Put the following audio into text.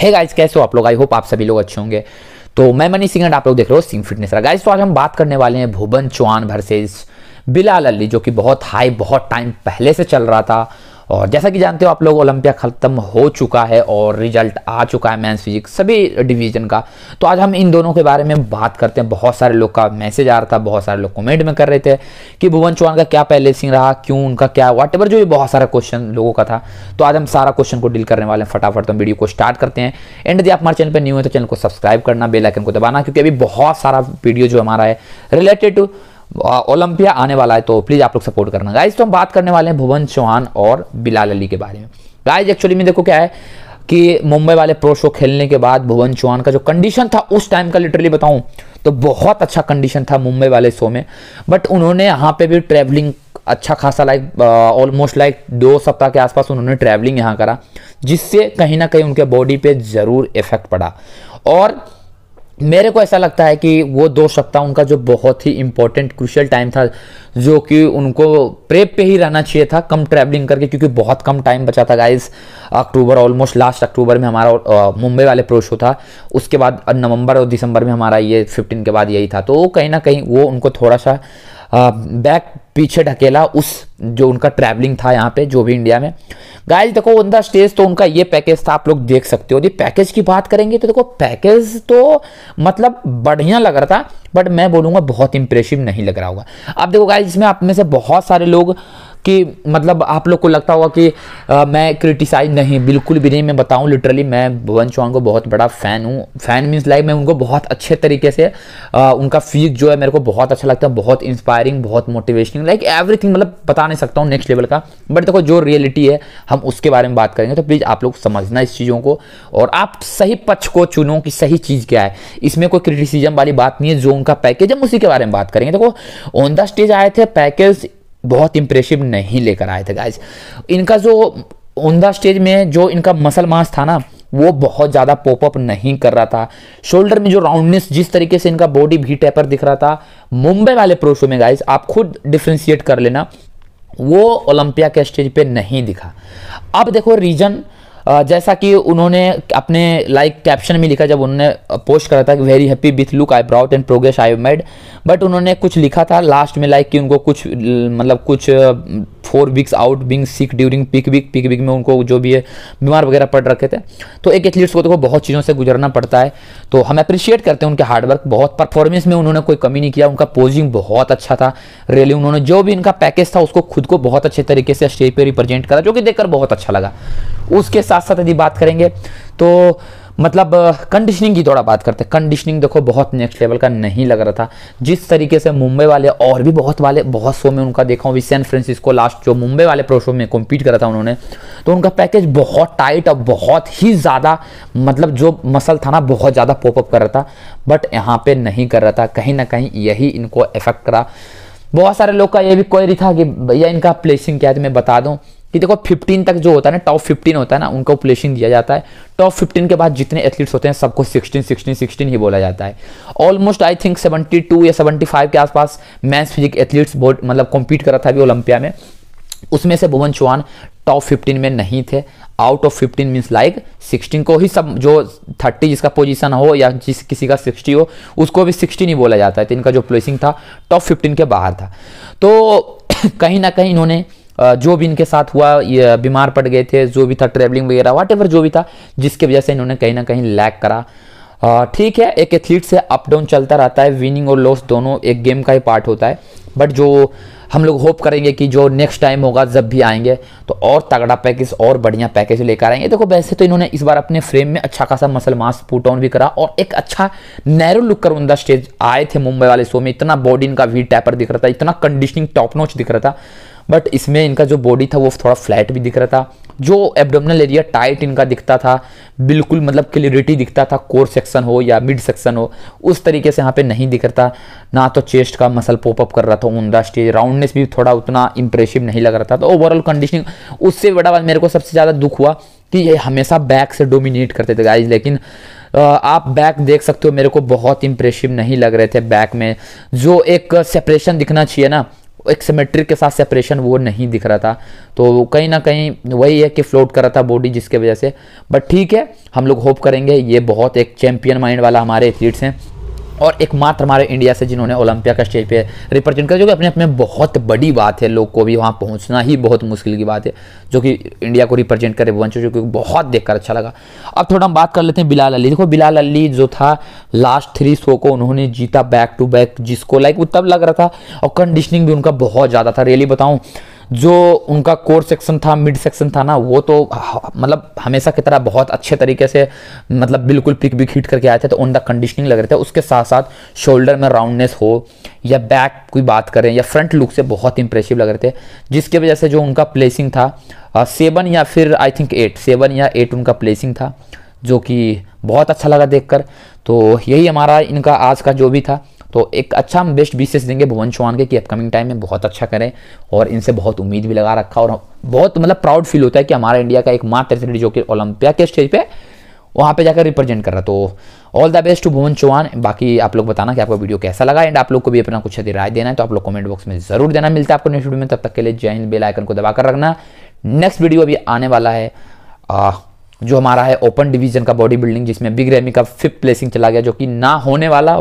है गाइस कैसे हो आप लोग? आई होप आप सभी लोग अच्छे होंगे। तो मैं मनी सिंह आप लोग देख रहे हो सिंह फिटनेस गाइस तो आज हम बात करने वाले हैं भुवन चौहान भरसेज बिलाल अली, जो कि बहुत हाई बहुत टाइम पहले से चल रहा था। और जैसा कि जानते हो, आप लोग ओलंपिया खत्म हो चुका है और रिज़ल्ट आ चुका है मैंस फिजिक्स सभी डिवीज़न का। तो आज हम इन दोनों के बारे में बात करते हैं। बहुत सारे लोग का मैसेज आ रहा था, बहुत सारे लोग कमेंट में कर रहे थे कि भुवन चौहान का क्या पहले सिंह रहा, क्यों उनका क्या वाट जो भी बहुत सारा क्वेश्चन लोगों का था। तो आज हम सारा क्वेश्चन को डील करने वाले हैं फटाफट। तो वीडियो को स्टार्ट करते हैं। एंड यदि आप हमारे चैनल पर न्यू है तो चैनल को सब्सक्राइब करना बेलाइकन को दबाना, क्योंकि अभी बहुत सारा वीडियो जो हमारा है रिलेटेड टू ओलंपिया आने वाला है तो प्लीज़ आप लोग सपोर्ट करना। गाइज़ तो हम बात करने वाले हैं भुवन चौहान और बिलाल अली के बारे में। गाइज़ एक्चुअली में देखो क्या है कि मुंबई वाले प्रो शो खेलने के बाद भुवन चौहान का जो कंडीशन था, उस टाइम का लिटरली बताऊँ तो बहुत अच्छा कंडीशन था मुंबई वाले शो में। बट उन्होंने यहाँ पे भी ट्रैवलिंग अच्छा खासा लाइक ऑलमोस्ट लाइक दो सप्ताह के आसपास उन्होंने ट्रैवलिंग यहाँ करा, जिससे कहीं ना कहीं उनके बॉडी पे ज़रूर इफ़ेक्ट पड़ा। और मेरे को ऐसा लगता है कि वो दो सप्ताह उनका जो बहुत ही इंपॉर्टेंट क्रुशियल टाइम था, जो कि उनको प्रेप पे ही रहना चाहिए था, कम ट्रैवलिंग करके, क्योंकि बहुत कम टाइम बचा था guys October almost last October में हमारा मुंबई वाले प्रो शो था. उसके बाद नवंबर और दिसंबर में हमारा ये फिफ्टीन के बाद यही था. तो कहीं ना कहीं वो उनको थोड़ा सा बैक पीछे ढकेला उस जो उनका ट्रैवलिंग था यहाँ पे, जो भी इंडिया में। गाइस देखो ऑन द स्टेज तो उनका ये पैकेज था, आप लोग देख सकते हो। यदि पैकेज की बात करेंगे तो देखो पैकेज तो मतलब बढ़िया लग रहा था बट मैं बोलूँगा बहुत इंप्रेसिव नहीं लग रहा होगा। अब देखो गाइस इसमें आप में से बहुत सारे लोग कि मतलब आप लोग को लगता होगा कि आ, मैं क्रिटिसाइज नहीं बिल्कुल भी नहीं मैं बताऊँ लिटरली मैं भुवन चौहान को बहुत बड़ा फ़ैन हूँ। फ़ैन मीन्स लाइक मैं उनको बहुत अच्छे तरीके से आ, उनका फीक जो है मेरे को बहुत अच्छा लगता है बहुत इंस्पायरिंग बहुत मोटिवेशनिंग लाइक एवरीथिंग मतलब बता नहीं सकता हूँ नेक्स्ट लेवल का। बट देखो जो रियलिटी है हम उसके बारे में बात करेंगे तो प्लीज़ आप लोग समझना इस चीज़ों को। और आप सही पक्ष को चुनो कि सही चीज़ क्या है। इसमें कोई क्रिटिसिजम वाली बात नहीं है जो उनका पैकेज हम उसी के बारे में बात करेंगे। देखो ऑन द स्टेज आए थे पैकेज बहुत इंप्रेसिव नहीं लेकर आए थे गाइज़ इनका जो उमदा स्टेज में जो इनका मसल मास था ना, वो बहुत ज़्यादा पॉपअप नहीं कर रहा था. शोल्डर में जो राउंडनेस जिस तरीके से इनका बॉडी भी टेपर दिख रहा था, मुंबई वाले प्रोशो में गाइज़ आप खुद डिफ्रेंशिएट कर लेना, वो ओलंपिया के स्टेज पे नहीं दिखा. अब देखो रीजन जैसा कि उन्होंने अपने लाइक like कैप्शन में लिखा जब उन्होंने पोस्ट करा था कि very happy with look I brought and progress I made but उन्होंने कुछ लिखा था लास्ट में लाइक like कि उनको कुछ मतलब कुछ four weeks out being sick during peak week peak week में उनको जो भी है, बीमार वगैरह पड़ रखे थे। तो एक एथलीट्स को देखो, बहुत चीज़ों से गुजरना पड़ता है। तो हम अप्रिशिएट करते हैं उनके हार्डवर्क बहुत परफॉर्मेंस में उन्होंने कोई कमी नहीं किया, उनका पोजिंग बहुत अच्छा था। रियली उन्होंने जो भी इनका पैकेज था, उसको खुद को बहुत अच्छे तरीके से स्टेज पर रिप्रेजेंट करा, जो कि देखकर बहुत अच्छा लगा। उसके साथ साथ यदि बात करेंगे तो मतलब कंडीशनिंग की थोड़ा बात करते हैं। कंडीशनिंग देखो, बहुत नेक्स्ट लेवल का नहीं लग रहा था। जिस तरीके से मुंबई वाले और भी बहुत वाले, बहुत शो में उनका देखा हूँ सैन फ्रांसिस्को लास्ट जो मुंबई वाले प्रो शो में कॉम्पीट करा था उन्होंने तो उनका पैकेज बहुत टाइट और बहुत ही ज़्यादा मतलब जो मसल था ना, बहुत ज़्यादा पॉपअप कर रहा था। बट यहाँ पे नहीं कर रहा था। कहीं ना कहीं यही इनको इफ़ेक्ट करा। बहुत सारे लोग का ये भी क्वेरी था कि भैया इनका प्लेसिंग क्या है तो मैं बता दूँ। कि देखो 15 तक जो होता है ना टॉप 15 होता है ना, उनको प्लेसिंग दिया जाता है। टॉप 15 के बाद जितने एथलीट्स होते हैं, सबको 16 16 16 ही बोला जाता है। ऑलमोस्ट आई थिंक 72 या 75 के आसपास मैंस फिजिक एथलीट्स बहुत मतलब कॉम्पीट करा था अभी ओलंपिया में। उसमें से भुवन चौहान टॉप 15 में नहीं थे। आउट ऑफ़ 15 मीन्स लाइक 16 को ही सब, जो 30 जिसका पोजीशन हो या जिस किसी का 60 हो, उसको भी 16 ही बोला जाता है। तो इनका जो प्लेसिंग था टॉप 15 के बाहर था। तो कहीं ना कहीं इन्होंने जो भी इनके साथ हुआ बीमार पड़ गए थे, जो भी था ट्रेवलिंग वगैरह वाट जो भी था, जिसकी वजह से इन्होंने कहीं ना कहीं लैक करा। ठीक है, एक एथलीट से अप डाउन चलता रहता है विनिंग और लॉस दोनों एक गेम का ही पार्ट होता है। बट जो हम लोग होप करेंगे कि जो नेक्स्ट टाइम होगा, जब भी आएँगे तो और तगड़ा पैकेज और बढ़िया पैकेज लेकर आएँगे। देखो, वैसे तो इन्होंने इस बार अपने फ्रेम में अच्छा खासा मसल मास पुट ऑन भी करा और एक अच्छा नैरो लुक कर उनका स्टेज आए थे मुंबई वाले शो में। इतना बॉडी इनका वी टैपर दिख रहा था, इतना कंडीशनिंग टॉप नोच दिख रहा था। बट इसमें इनका जो बॉडी था, वो थोड़ा फ्लैट भी दिख रहा था। जो एब्डोमिनल एरिया टाइट इनका दिखता था, बिल्कुल मतलब क्लियरिटी दिखता था कोर सेक्शन हो या मिड सेक्शन हो, उस तरीके से यहाँ पे नहीं दिख रहा था। ना तो चेस्ट का मसल पॉपअप कर रहा था, उमदा स्टेज राउंडनेस भी थोड़ा उतना इंप्रेसिव नहीं लग रहा था। तो ओवरऑल कंडीशनिंग उससे बड़ा बात मेरे को सबसे ज़्यादा दुख हुआ कि ये हमेशा बैक से डोमिनेट करते थे गाइज़ लेकिन आप बैक देख सकते हो, मेरे को बहुत इंप्रेसिव नहीं लग रहे थे बैक में। जो एक सेपरेशन दिखना चाहिए ना एक सिमेट्रिक के साथ सेपरेशन वो नहीं दिख रहा था। तो कहीं ना कहीं वही है कि फ्लोट कर रहा था बॉडी जिसके वजह से। बट ठीक है, हम लोग होप करेंगे, ये बहुत एक चैंपियन माइंड वाला हमारे एथलीट्स हैं। और एकमात्र हमारे इंडिया से जिन्होंने ओलंपिया का स्टेज पे रिप्रेजेंट किया, जो कि अपने अपने बहुत बड़ी बात है, लोग को भी वहाँ पहुँचना ही बहुत मुश्किल की बात है, जो कि इंडिया को रिप्रेजेंट करे वंश जो कि बहुत देखकर अच्छा लगा। अब थोड़ा हम बात कर लेते हैं बिलाल अली। देखो, बिलाल अली जो था लास्ट थ्री शो को उन्होंने जीता बैक टू बैक जिसको लाइक वो तब लग रहा था, और कंडीशनिंग भी उनका बहुत ज़्यादा था। रियली बताऊँ जो उनका कोर सेक्शन था मिड सेक्शन था ना, वो तो मतलब हमेशा की तरह बहुत अच्छे तरीके से मतलब बिल्कुल पिक भी हिट करके आए थे तो उनका कंडीशनिंग लग रहे थे। उसके साथ साथ शोल्डर में राउंडनेस हो, या बैक कोई बात करें, या फ्रंट लुक से बहुत इंप्रेसिव लग रहे थे, जिसकी वजह से जो उनका प्लेसिंग था सेवन या फिर आई थिंक एट सेवन या एट उनका प्लेसिंग था, जो कि बहुत अच्छा लगा देखकर। तो यही हमारा इनका आज का जो भी था। तो एक अच्छा हम बेस्ट विशेष देंगे भुवन चौहान के कि अपकमिंग टाइम में बहुत अच्छा करें और इनसे बहुत उम्मीद भी लगा रखा और बहुत मतलब प्राउड फील होता है कि हमारा इंडिया का एक मात्र एथलीट जो कि ओलंपिया के स्टेज पे वहाँ पे जाकर रिप्रेजेंट कर रहा तो all the best to Bhuvan Chauhan. बाकी आप लोग बताना कि आपको वीडियो कैसा लगा एंड आप लोग को भी अपना कुछ यदि राय देना है तो आप लोग कमेंट बॉक्स में ज़रूर देना। मिलता है आपको नेक्स्ट वीडियो में। तब तक के लिए जय हिंद। बेल आइकन को दबाकर रखना। नेक्स्ट वीडियो अभी आने वाला है। आ, जो हमारा है ओपन डिवीज़न का बॉडी बिल्डिंग जिसमें बिग रेमी का फिफ्थ प्लेसिंग चला गया जो कि ना होने वाला।